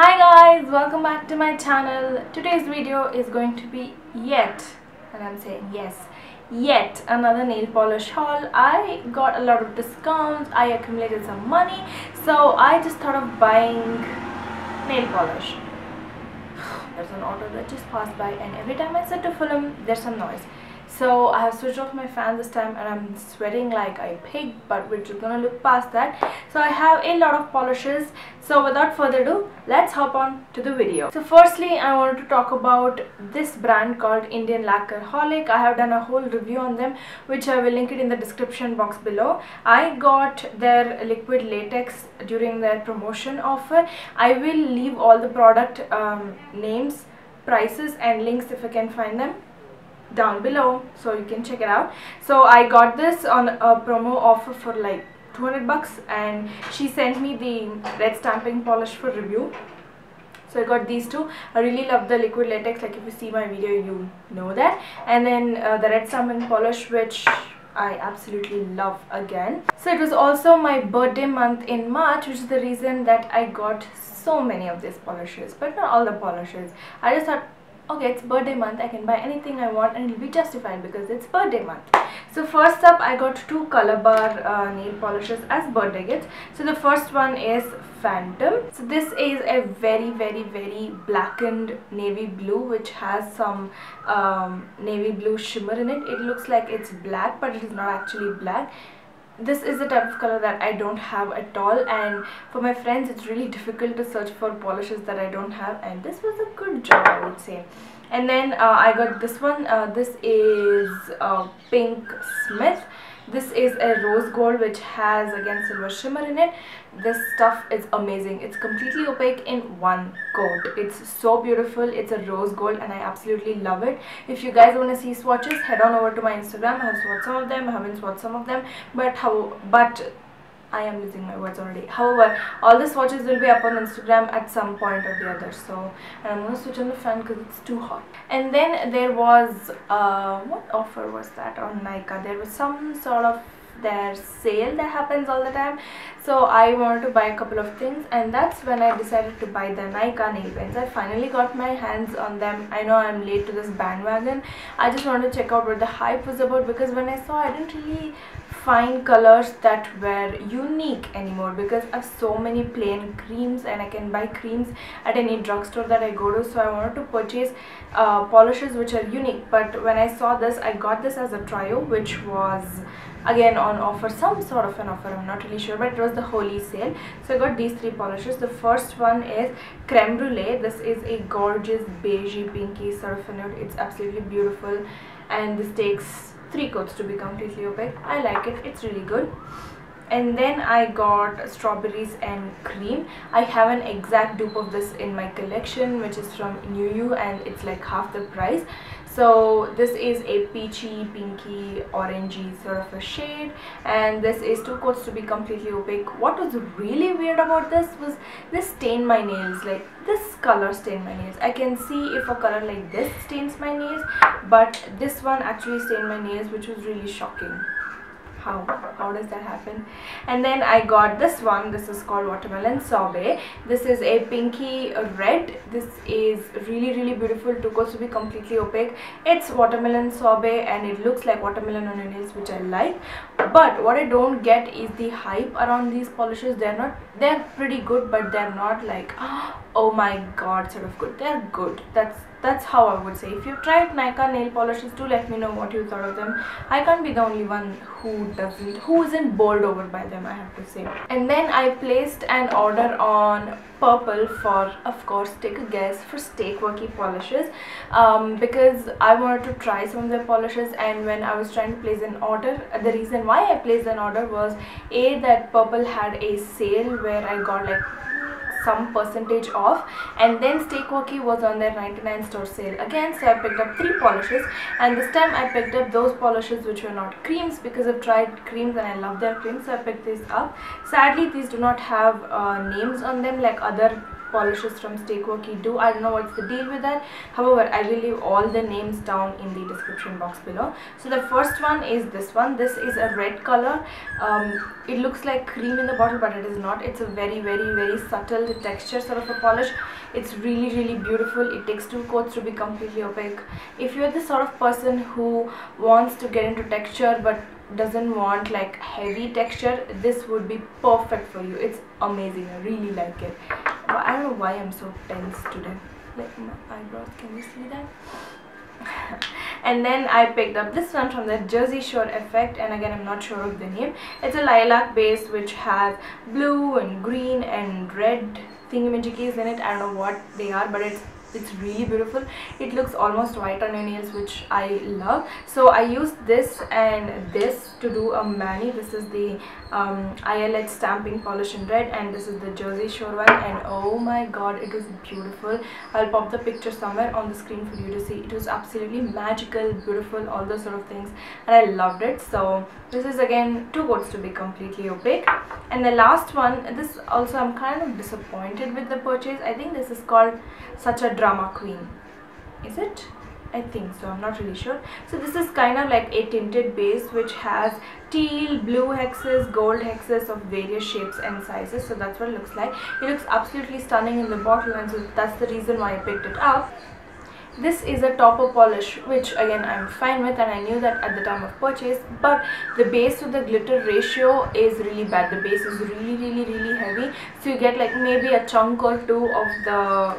Hi guys, welcome back to my channel. Today's video is going to be yet, and I'm saying yes, yet another nail polish haul. I got a lot of discounts, I accumulated some money, so I just thought of buying nail polish. There's an auto that just passed by and every time I sit to film, there's some noise. So I have switched off my fan this time and I'm sweating like a pig but we're just gonna look past that. So I have a lot of polishes. So without further ado, let's hop on to the video. So firstly, I wanted to talk about this brand called Indian Lacquerholic. I have done a whole review on them which I will link it in the description box below. I got their liquid latex during their promotion offer. I will leave all the product um, names, prices and links if I can find them down below so you can check it out so i got this on a promo offer for like 200 bucks and she sent me the red stamping polish for review so i got these two i really love the liquid latex like if you see my video you know that and then uh, the red stamping polish which I absolutely love again. So it was also my birthday month in March which is the reason that I got so many of these polishes but not all the polishes. I just thought okay it's birthday month I can buy anything I want and it'll be justified because it's birthday month. So first up I got two Colorbar uh, nail polishes as birthday gifts. So the first one is Phantom. So this is a very very very blackened navy blue which has some um, navy blue shimmer in it. It looks like it's black but it is not actually black this is the type of color that I don't have at all. And for my friends it's really difficult to search for polishes that I don't have. And this was a good job I would say. And then uh, I got this one. Uh, this is uh, pink smith this is a rose gold which has again silver shimmer in it. This stuff is amazing. It's completely opaque in one coat. It's so beautiful. It's a rose gold and i absolutely love it. If you guys want to see swatches head on over to my instagram. I have swatched some of them. I haven't swatched some of them. But how but I am losing my words already. However, all the swatches will be up on Instagram at some point or the other. So, and I'm to switch on the fan because it's too hot. And then there was, uh, what offer was that on Nykaa? There was some sort of their sale that happens all the time so I wanted to buy a couple of things and that's when I decided to buy the Nykaa nail pens. I finally got my hands on them. I know I'm late to this bandwagon. I just wanted to check out what the hype was about because when I saw I didn't really find colors that were unique anymore because I have so many plain creams and I can buy creams at any drugstore that I go to. So I wanted to purchase uh, polishes which are unique. But when I saw this I got this as a trio which was again on offer some sort of an offer i'm not really sure but it was the Holi sale so i got these three polishes. The first one is creme brulee. This is a gorgeous beigey pinky sort of nude. It's absolutely beautiful and this takes three coats to be completely opaque. I like it. It's really good. And then I got strawberries and cream. I have an exact dupe of this in my collection which is from New You and it's like half the price so this is a peachy pinky orangey sort of a shade. And this is two coats to be completely opaque. What was really weird about this was this stained my nails like this color stained my nails. I can see if a color like this stains my nails but this one actually stained my nails which was really shocking how how does that happen? And then i got this one this is called watermelon sorbet. This is a pinky red. This is really really beautiful. To go to be completely opaque. It's watermelon sorbet and it looks like watermelon on your nails which i like. But what i don't get is the hype around these polishes. They're not they're pretty good but they're not like oh my god sort of good. They're good. That's that's how I would say. If you've tried Nykaa nail polishes, do let me know what you thought of them. I can't be the only one who doesn't, who isn't bowled over by them, I have to say. And then I placed an order on Purplle for, of course, take a guess, for Stay Quirky polishes um, because I wanted to try some of their polishes and when I was trying to place an order, the reason why I placed an order was A, that Purplle had a sale where I got like some percentage off. And then Stay Quirky was on their 99 store sale. Again so I picked up three polishes. And this time I picked up those polishes which were not creams because I've tried creams and I love their creams so I picked these up. Sadly these do not have uh, names on them like other polishes from Stay Quirky do. I don't know what's the deal with that. However, I will leave all the names down in the description box below. So the first one is this one. This is a red color. Um, it looks like cream in the bottle but it is not. It's a very very very subtle texture sort of a polish. It's really really beautiful. It takes two coats to be completely opaque. If you're the sort of person who wants to get into texture but doesn't want like heavy texture this would be perfect for you. It's amazing. I really like it. But i don't know why i'm so tense today. Like my eyebrows can you see that? And then I picked up this one from the Jersey Shore Effect and again I'm not sure of the name. It's a lilac base which has blue and green and red thingamajiggies in it. I don't know what they are but it's it's really beautiful. It looks almost white on your nails which i love. So i used this and this to do a mani. This is the um, ILH stamping polish in red and this is the Jersey Shore one. And oh my god it was beautiful. I'll pop the picture somewhere on the screen for you to see. It was absolutely magical beautiful all those sort of things. And I loved it. So this is again two coats to be completely opaque. And the last one this also I'm kind of disappointed with the purchase. I think this is called such a drama queen. Is it? I think so. I'm not really sure. So this is kind of like a tinted base which has teal blue hexes gold hexes of various shapes and sizes. So that's what it looks like. It looks absolutely stunning in the bottle and so that's the reason why I picked it up. This is a topper polish which again I'm fine with and I knew that at the time of purchase but the base to the glitter ratio is really bad. The base is really really really heavy. So you get like maybe a chunk or two of the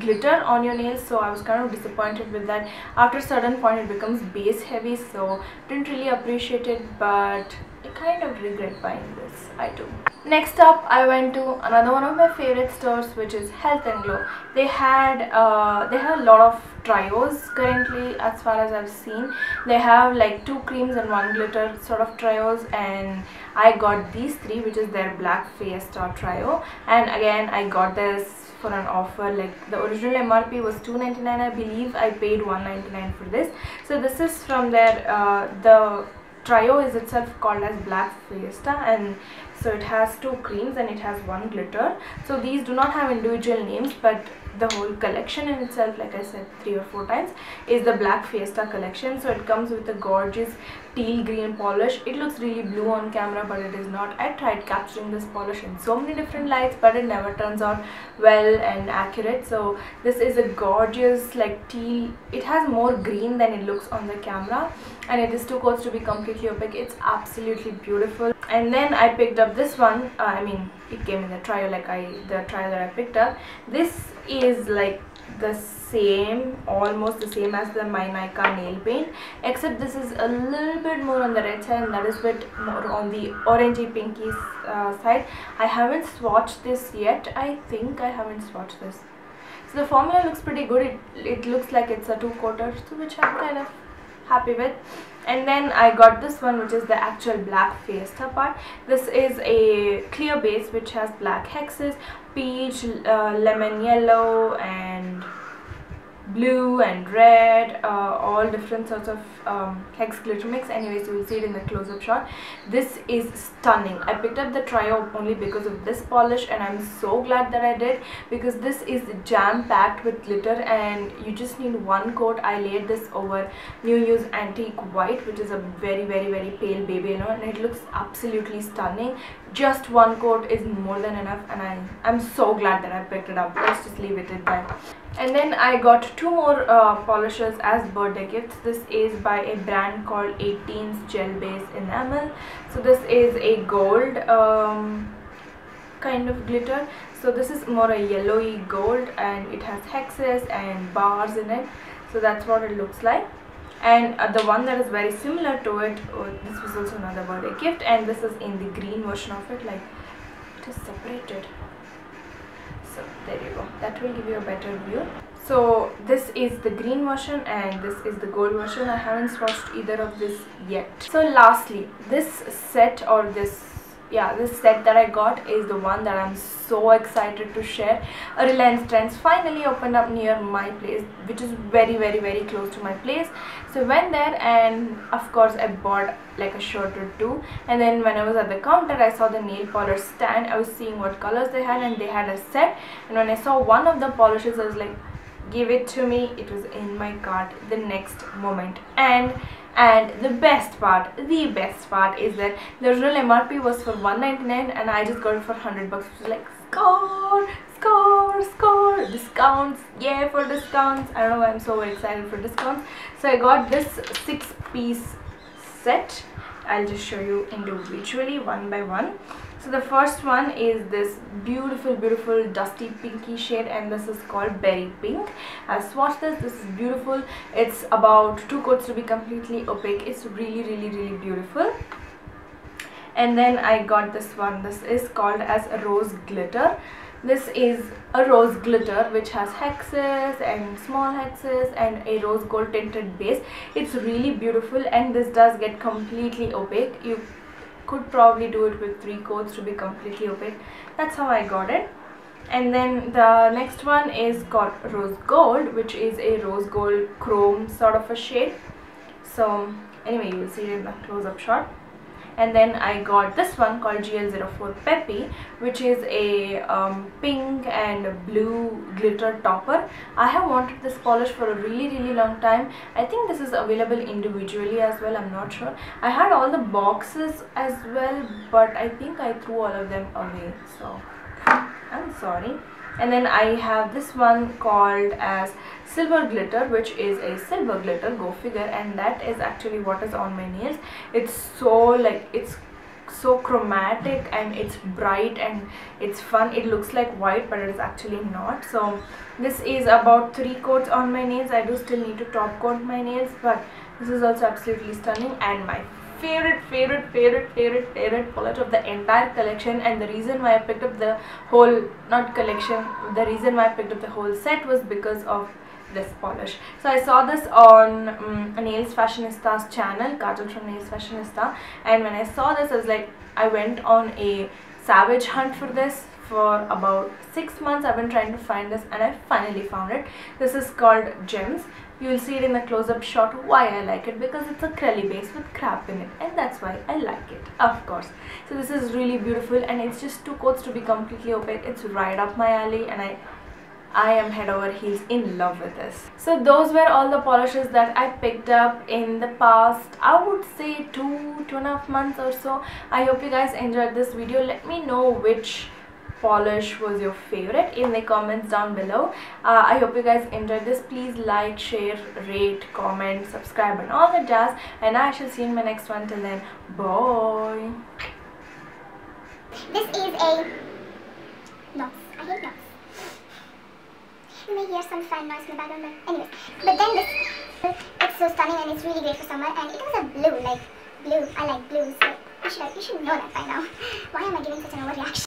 glitter on your nails so I was kind of disappointed with that after a certain point it becomes base heavy so didn't really appreciate it but I kind of regret buying this item. Next up I went to another one of my favorite stores which is Health and Glow. They had uh, they have a lot of trios currently as far as I've seen. They have like two creams and one glitter sort of trios and I got these three which is their Black Fiesta trio and again I got this for an offer like the original MRP was 299 I believe. I paid 199 for this. So this is from their uh, the trio is itself called as black fiesta and so it has two creams and it has one glitter. So these do not have individual names but the whole collection in itself like I said three or four times is the black fiesta collection. So it comes with a gorgeous teal green polish. It looks really blue on camera but it is not. I tried capturing this polish in so many different lights but it never turns out well and accurate. So this is a gorgeous like teal. It has more green than it looks on the camera and it is too coats to be completely opaque. It's absolutely beautiful and then I picked up this one uh, I mean it came in the trial like I the trial that I picked up. This is like the same almost the same as the my Nykaa nail paint except this is a little bit more on the red side and that is bit more on the orangey pinky uh, side. I haven't swatched this yet I think I haven't swatched this. So the formula looks pretty good. It, it looks like it's a two quarter which I'm kind of happy with and then I got this one which is the actual black fiesta part. This is a clear base which has black hexes peach uh, lemon yellow and blue and red uh, all different sorts of um, hex glitter mix. Anyways you will see it in the close-up shot. This is stunning. I picked up the trio only because of this polish and I'm so glad that I did because this is jam-packed with glitter and you just need one coat. I laid this over New Miu's Antique White which is a very very very pale baby you know and it looks absolutely stunning. Just one coat is more than enough and I, I'm so glad that I picked it up. Let's just leave it at that and then I got two more uh, polishes as birthday gifts. This is by a brand called 18's gel base enamel. So this is a gold um, kind of glitter. So this is more a yellowy gold and it has hexes and bars in it. So that's what it looks like. And uh, the one that is very similar to it oh, this was also another birthday gift and this is in the green version of it like it is separated so there you go. That will give you a better view. So this is the green version and this is the gold version. I haven't swatched either of this yet. So lastly this set or this yeah this set that I got is the one that I'm so excited to share. A Reliance Trends finally opened up near my place which is very very very close to my place. So went there and of course I bought like a shirt or two. And then when I was at the counter I saw the nail polish stand. I was seeing what colors they had and they had a set. And when I saw one of the polishes I was like give it to me. It was in my cart the next moment. And and the best part the best part is that the real mrp was for 199 and i just got it for 100 bucks which was like score score score discounts yeah for discounts. I don't know why i'm so excited for discounts. So i got this six piece set. I'll just show you individually one by one so the first one is this beautiful beautiful dusty pinky shade and this is called berry pink. Uh, I swatched this this is beautiful. It's about two coats to be completely opaque. It's really really really beautiful. And then i got this one. This is called as rose glitter. This is a rose glitter which has hexes and small hexes and a rose gold tinted base. It's really beautiful and this does get completely opaque. You could probably do it with three coats to be completely opaque. That's how I got it. And then the next one is called rose gold which is a rose gold chrome sort of a shade. So anyway you will see it in the close-up shot and then I got this one called GL04 Peppy which is a um, pink and blue glitter topper. I have wanted this polish for a really really long time. I think this is available individually as well I'm not sure. I had all the boxes as well but I think I threw all of them away so I'm sorry and then I have this one called as silver glitter which is a silver glitter go figure. And that is actually what is on my nails. It's so like it's so chromatic and it's bright and it's fun. It looks like white but it is actually not. So this is about three coats on my nails. I do still need to top coat my nails but this is also absolutely stunning and my favorite favorite favorite favorite favorite polish of the entire collection and the reason why I picked up the whole not collection the reason why I picked up the whole set was because of this polish. So I saw this on um, Nails Fashionista's channel Kajal from Nails Fashionista and when I saw this I was like I went on a savage hunt for this for about six months. I've been trying to find this and I finally found it. This is called Gems you will see it in the close-up shot why I like it because it's a curly base with crap in it and that's why I like it of course so this is really beautiful and it's just two coats to be completely opaque it's right up my alley and I I am head over heels in love with this. So those were all the polishes that I picked up in the past I would say two, two and a half months or so. I hope you guys enjoyed this video. Let me know which polish was your favorite in the comments down below. Uh, i hope you guys enjoyed this. Please like share rate comment subscribe and all the jazz. And i shall see you in my next one. Till then bye. This is a no i hate nuts you may hear some fan noise in the background but anyways. But then this it's so stunning and it's really great for summer. And it was a blue like blue. I like blue so you should, you should know that by now. Why am i giving such an overreaction